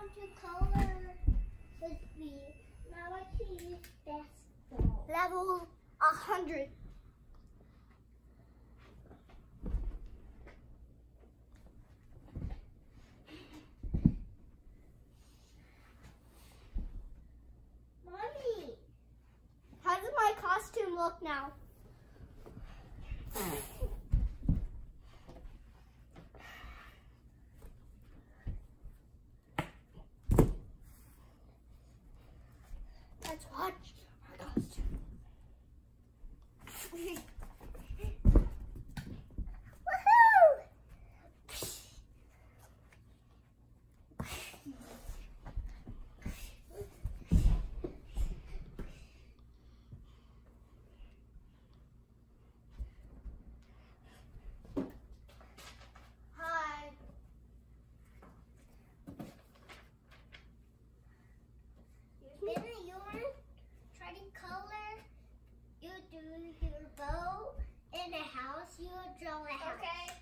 want to color with me. Now I see use best. Level a hundred. Mommy, How does my costume look now? Let's watch our costume. Woohoo! you can in a house, you would draw a house. Okay.